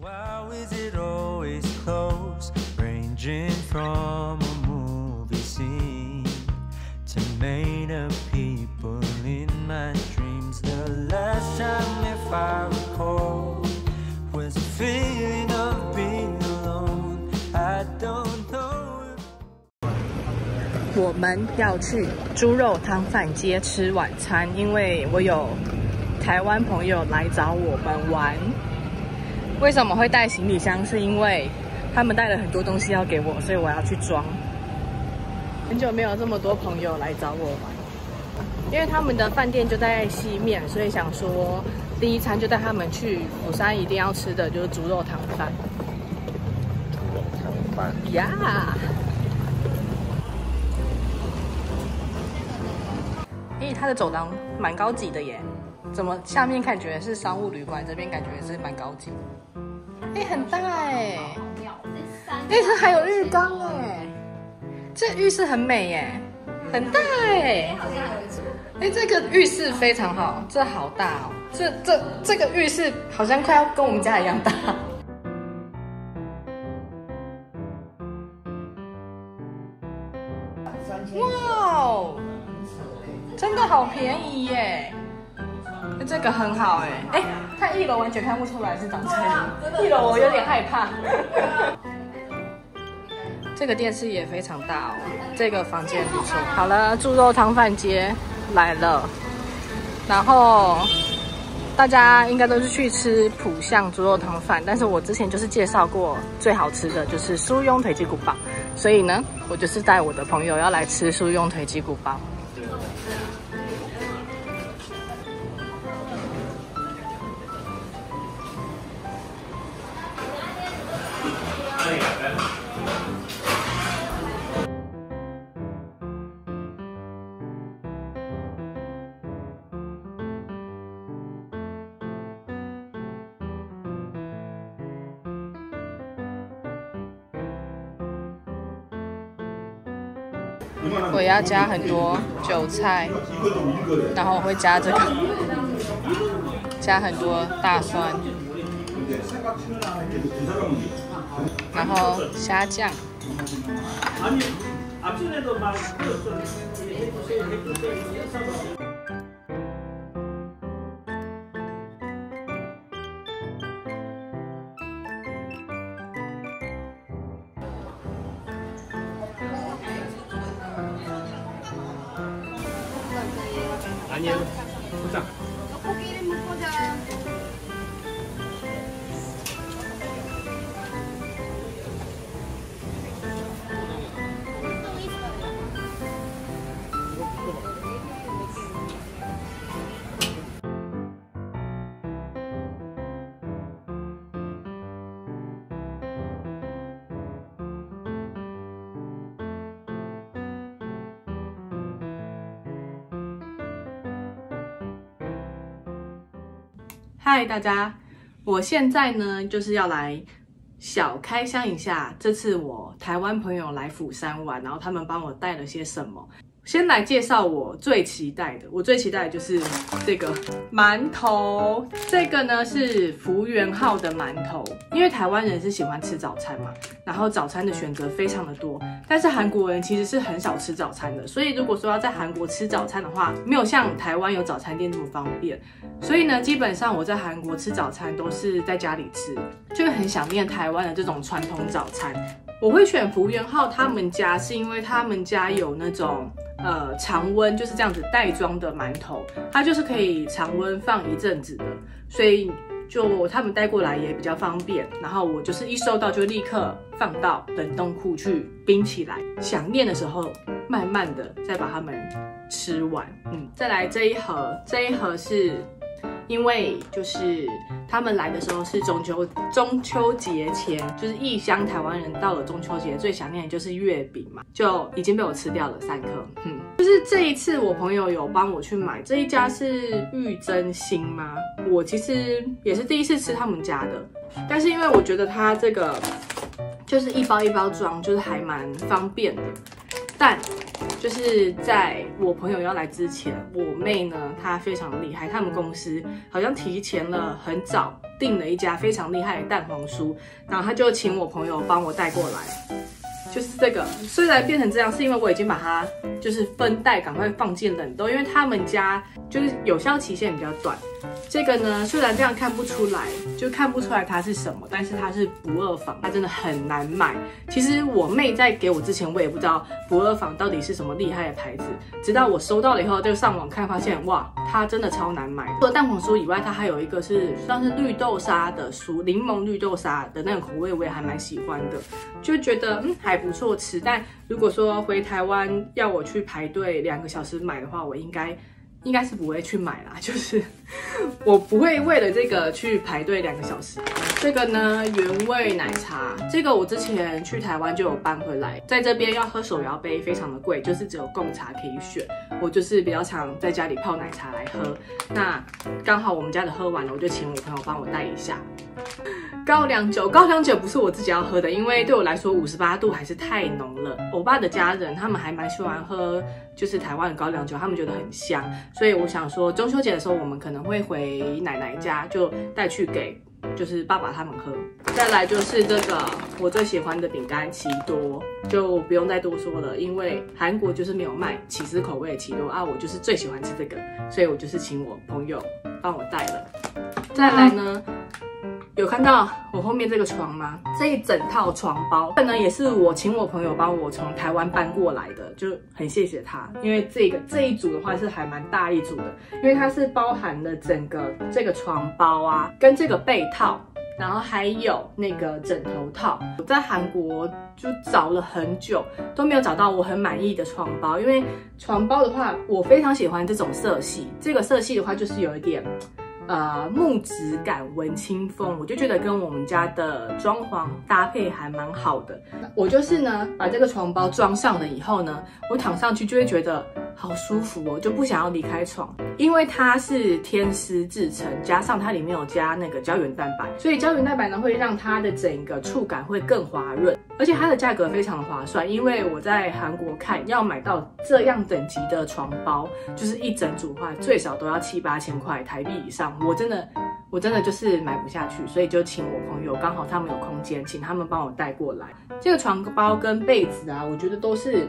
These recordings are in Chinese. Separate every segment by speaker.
Speaker 1: Why is it always close, ranging from a movie scene to made up people in my dreams? The last time, if I recall, was a feeling of being alone. I don't know if
Speaker 2: 我们要去猪肉汤饭街吃晚餐，因为我有台湾朋友来找我们玩。为什么会带行李箱？是因为他们带了很多东西要给我，所以我要去装。很久没有这么多朋友来找我玩，因为他们的饭店就在西面，所以想说第一餐就带他们去釜山一定要吃的就是猪肉汤饭。
Speaker 3: 猪肉汤饭，
Speaker 2: 呀！咦，它的走廊蛮高级的耶，怎么下面感觉是商务旅馆，这边感觉是蛮高级？哎，很大哎！哎，这还有浴缸哎，这浴室很美耶，很大哎！哎，这个浴室非常好，这好大哦，这这这个浴室好像快要跟我们家一样大。哇哦，真的好便宜耶！这个很好哎，哎，它一楼完全看不出来是长这样，一楼我有点害怕。这个电视也非常大哦，这个房间不错。好了，猪肉汤饭街来了，然后大家应该都是去吃浦项猪肉汤饭，但是我之前就是介绍过最好吃的就是酥庸腿鸡骨煲，所以呢，我就是带我的朋友要来吃酥庸腿鸡骨煲。我要加很多韭菜，然后我会加这个，加很多大蒜，然后虾酱。
Speaker 4: 아니요 포장. 떡볶이 1인분 포장.
Speaker 2: 嗨，大家，我现在呢就是要来小开箱一下，这次我台湾朋友来釜山玩，然后他们帮我带了些什么。先来介绍我最期待的，我最期待的就是这个馒头。这个呢是福元号的馒头，因为台湾人是喜欢吃早餐嘛，然后早餐的选择非常的多，但是韩国人其实是很少吃早餐的，所以如果说要在韩国吃早餐的话，没有像台湾有早餐店这么方便。所以呢，基本上我在韩国吃早餐都是在家里吃，就会很想念台湾的这种传统早餐。我会选福元号他们家，是因为他们家有那种呃常温就是这样子袋装的馒头，它就是可以常温放一阵子的，所以就他们带过来也比较方便。然后我就是一收到就立刻放到冷冻库去冰起来，想念的时候慢慢的再把它们吃完。嗯，再来这一盒，这一盒是。因为就是他们来的时候是中秋中秋节前，就是异乡台湾人到了中秋节最想念的就是月饼嘛，就已经被我吃掉了三颗。嗯，就是这一次我朋友有帮我去买这一家是玉珍心吗？我其实也是第一次吃他们家的，但是因为我觉得它这个就是一包一包装，就是还蛮方便的，但就是在我朋友要来之前，我妹呢她非常厉害，他们公司好像提前了很早订了一家非常厉害的蛋黄酥，然后他就请我朋友帮我带过来。就是这个，虽然变成这样，是因为我已经把它就是分袋，赶快放进冷冻，因为他们家就是有效期限比较短。这个呢，虽然这样看不出来，就看不出来它是什么，但是它是不二坊，它真的很难买。其实我妹在给我之前，我也不知道不二坊到底是什么厉害的牌子，直到我收到了以后，就上网看，发现哇，它真的超难买。除了蛋黄酥以外，它还有一个是算是绿豆沙的酥，柠檬绿豆沙的那种口味，我也还蛮喜欢的，就觉得嗯还不错吃。但如果说回台湾要我去排队两个小时买的话，我应该。应该是不会去买啦，就是我不会为了这个去排队两个小时。这个呢，原味奶茶，这个我之前去台湾就有搬回来，在这边要喝手摇杯非常的贵，就是只有贡茶可以选。我就是比较常在家里泡奶茶来喝，那刚好我们家的喝完了，我就请我朋友帮我带一下。高粱酒，高粱酒不是我自己要喝的，因为对我来说五十八度还是太浓了。我爸的家人他们还蛮喜欢喝，就是台湾的高粱酒，他们觉得很香，所以我想说中秋节的时候我们可能会回奶奶家，就带去给就是爸爸他们喝。再来就是这个我最喜欢的饼干奇多，就不用再多说了，因为韩国就是没有卖起司口味的奇多啊，我就是最喜欢吃这个，所以我就是请我朋友帮我带了。再来呢。有看到我后面这个床吗？这一整套床包，这呢也是我请我朋友帮我从台湾搬过来的，就很谢谢他。因为这个这一组的话是还蛮大一组的，因为它是包含了整个这个床包啊，跟这个被套，然后还有那个枕头套。我在韩国就找了很久，都没有找到我很满意的床包。因为床包的话，我非常喜欢这种色系，这个色系的话就是有一点。呃，木质感、文青风，我就觉得跟我们家的装潢搭配还蛮好的。我就是呢，把这个床包装上了以后呢，我躺上去就会觉得好舒服哦，就不想要离开床。因为它是天丝制成，加上它里面有加那个胶原蛋白，所以胶原蛋白呢会让它的整个触感会更滑润，而且它的价格非常的划算。因为我在韩国看，要买到这样等级的床包，就是一整组话，最少都要七八千块台币以上。我真的，我真的就是买不下去，所以就请我朋友，刚好他们有空间，请他们帮我带过来。这个床包跟被子啊，我觉得都是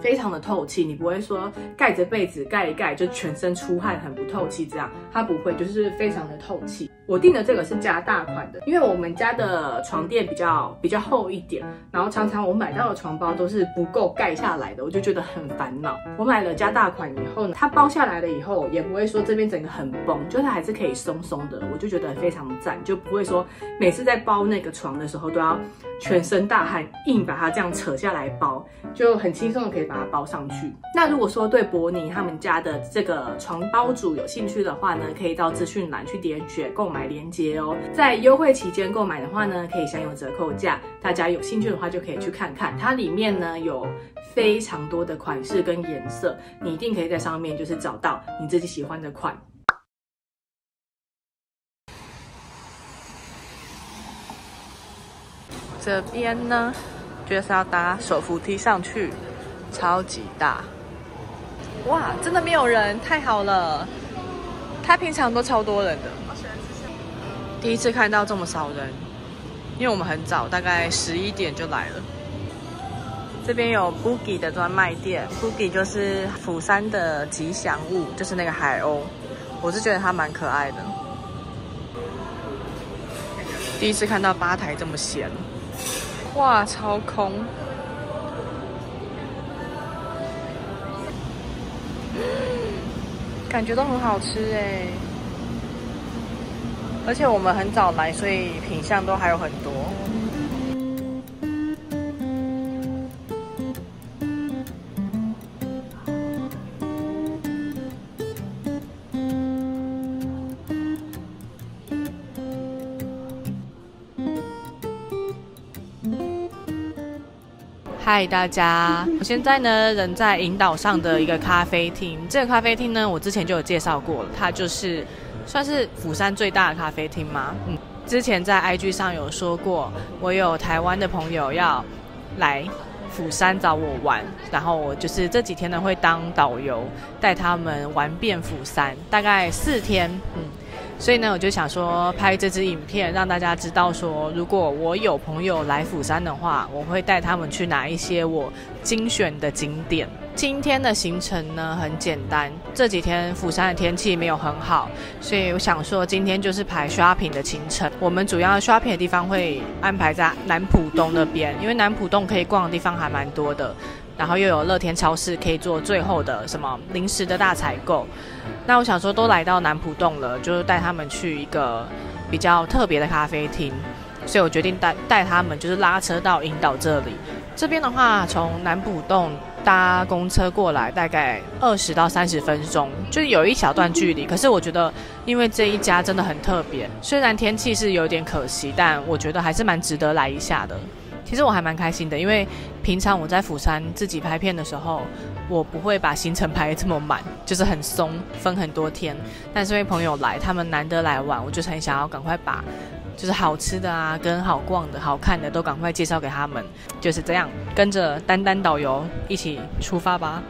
Speaker 2: 非常的透气，你不会说盖着被子盖一盖就全身出汗很不透气这样，它不会，就是非常的透气。我订的这个是加大款的，因为我们家的床垫比较比较厚一点，然后常常我买到的床包都是不够盖下来的，我就觉得很烦恼。我买了加大款以后呢，它包下来了以后也不会说这边整个很崩，就是还是可以松松的，我就觉得非常赞，就不会说每次在包那个床的时候都要全身大汗，硬把它这样扯下来包，就很轻松的可以可以把它包上去。那如果说对伯尼他们家的这个床包组有兴趣的话呢，可以到资讯栏去点选购买。买链接哦，在优惠期间购买的话呢，可以享有折扣价。大家有兴趣的话，就可以去看看。它里面呢有非常多的款式跟颜色，你一定可以在上面就是找到你自己喜欢的款。这边呢，就是要搭手扶梯上去，超级大。哇，真的没有人，太好了。他平常都超多人的。第一次看到这么少人，因为我们很早，大概十一点就来了。这边有 Boogie 的专卖店，Boogie 就是釜山的吉祥物，就是那个海鸥。我是觉得它蛮可爱的。第一次看到吧台这么闲，哇，超空，感觉都很好吃哎。而且我们很早来，所以品相都还有很多。嗨，大家！我现在呢，人在引岛上的一个咖啡厅。这个咖啡厅呢，我之前就有介绍过了，它就是。算是釜山最大的咖啡厅吗？嗯，之前在 IG 上有说过，我有台湾的朋友要来釜山找我玩，然后我就是这几天呢会当导游，带他们玩遍釜山，大概四天，嗯。所以呢，我就想说拍这支影片，让大家知道说，如果我有朋友来釜山的话，我会带他们去哪一些我精选的景点。今天的行程呢很简单，这几天釜山的天气没有很好，所以我想说今天就是排 shopping 的行程。我们主要 shopping 的地方会安排在南浦洞那边，因为南浦洞可以逛的地方还蛮多的。然后又有乐天超市可以做最后的什么零食的大采购，那我想说都来到南浦洞了，就是带他们去一个比较特别的咖啡厅，所以我决定带带他们就是拉车到引导这里。这边的话，从南浦洞搭公车过来大概二十到三十分钟，就是有一小段距离。可是我觉得，因为这一家真的很特别，虽然天气是有点可惜，但我觉得还是蛮值得来一下的。其实我还蛮开心的，因为平常我在釜山自己拍片的时候，我不会把行程排这么满，就是很松，分很多天。但是因为朋友来，他们难得来玩，我就很想要赶快把就是好吃的啊、跟好逛的、好看的都赶快介绍给他们。就是这样，跟着丹丹导游一起出发吧。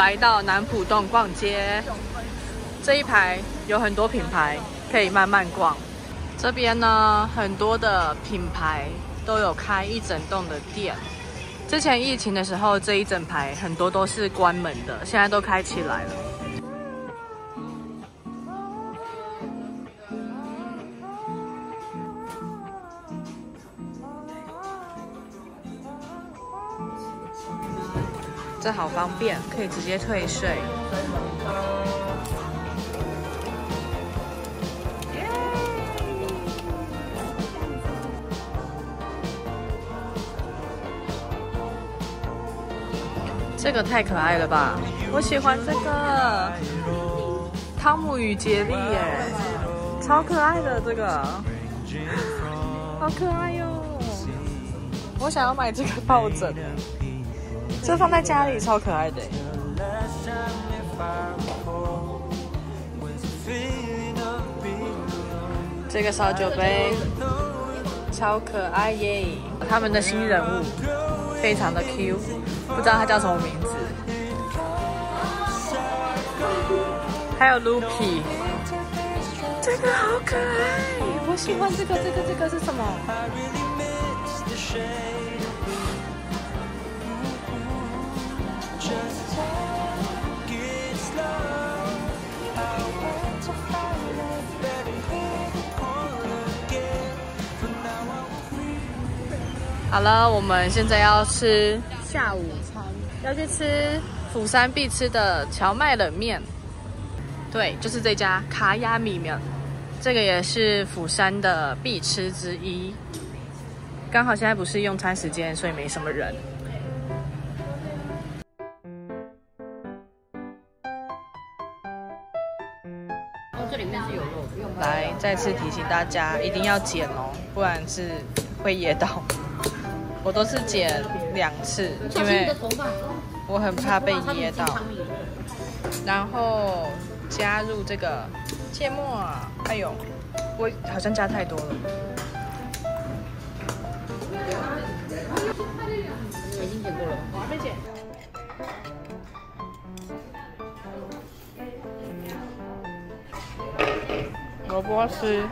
Speaker 2: 来到南浦洞逛街，这一排有很多品牌可以慢慢逛。这边呢，很多的品牌都有开一整栋的店。之前疫情的时候，这一整排很多都是关门的，现在都开起来了。好方便，可以直接退税。这个太可爱了吧！我喜欢这个汤姆与杰利耶，超可爱的这个，好可爱哟！我想要买这个抱枕。这放在家里超可爱的。这个烧酒杯超可爱耶！他们的新人物非常的 Q，不知道他叫什么名字。还有 Lupi，这个好可爱，我喜欢这个。这个这个是什么？好了，我们现在要吃下午餐，要去吃釜山必吃的荞麦冷面。对，就是这家卡雅米面，这个也是釜山的必吃之一。刚好现在不是用餐时间，所以没什么人。
Speaker 5: 哦，这里面是有肉，
Speaker 2: 来，再次提醒大家，一定要剪哦，不然是会噎到。我都是剪两次，因为我很怕被噎到。然后加入这个芥末，哎呦，我好像加太多了。
Speaker 5: 已经剪过了，我还没剪。
Speaker 2: 萝卜丝。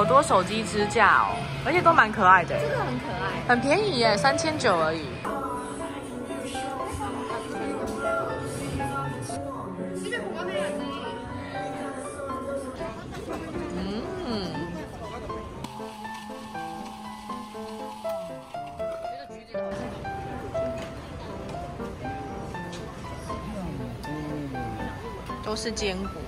Speaker 2: 好多手机支架哦，而且都蛮可爱的。
Speaker 5: 这个很可爱，
Speaker 2: 很便宜耶，三千九而已。嗯。都是坚果。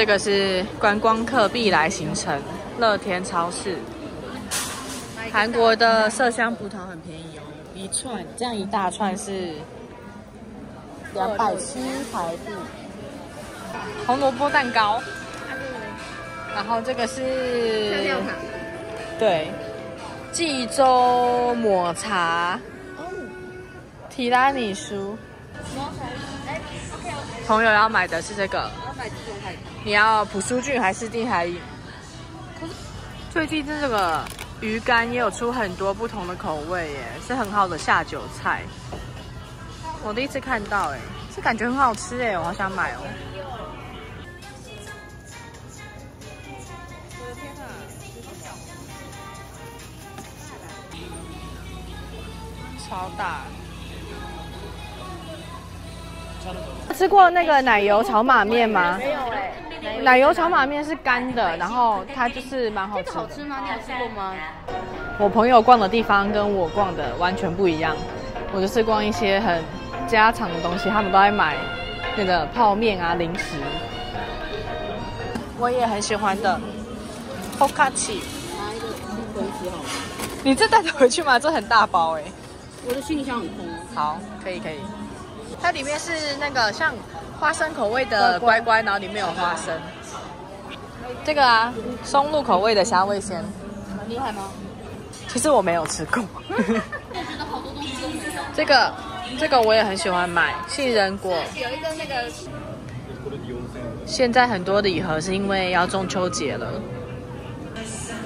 Speaker 2: 这个是观光客必来行程，乐天超市。韩国的麝香葡萄很便宜哦，一串这样一大串是两百七台币。红萝卜蛋糕，然后这个是对济州抹茶提拉米苏。朋友要买的是这个，你要朴苏俊还是地海颖？最近这个鱼干也有出很多不同的口味耶，是很好的下酒菜。我第一次看到哎，这感觉很好吃哎，我好想买哦。我的天超大。吃过那个奶油炒马面吗？
Speaker 5: 没有哎，
Speaker 2: 奶油炒马面是干的，然后它就是蛮好吃。
Speaker 5: 好吃吗？你有吃过吗？
Speaker 2: 我朋友逛的地方跟我逛的完全不一样，我就是逛一些很家常的东西，他们都在买那个泡面啊零食。我也很喜欢的 h o k a c h i
Speaker 5: 拿一个东西好了。
Speaker 2: 你这带着回去吗？这很大包哎。
Speaker 5: 我的行李箱很空。
Speaker 2: 好，可以可以。它里面是那个像花生口味的乖乖，然后里面有花生。这个啊，松露口味的虾味鲜，
Speaker 5: 很厉害吗？
Speaker 2: 其实我没有吃过。这个这个我也很喜欢买，杏仁果。
Speaker 5: 有一个那个，
Speaker 2: 现在很多礼盒是因为要中秋节了。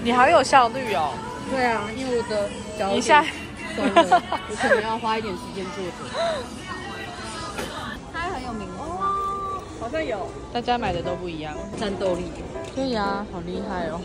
Speaker 2: 你好有效率哦。
Speaker 5: 对啊，因为我的脚
Speaker 2: 一下
Speaker 5: 我可能要花一点时间做着。
Speaker 2: 好像有，大家买的都不一样。
Speaker 5: 战斗力。
Speaker 2: 对呀，好厉害哦。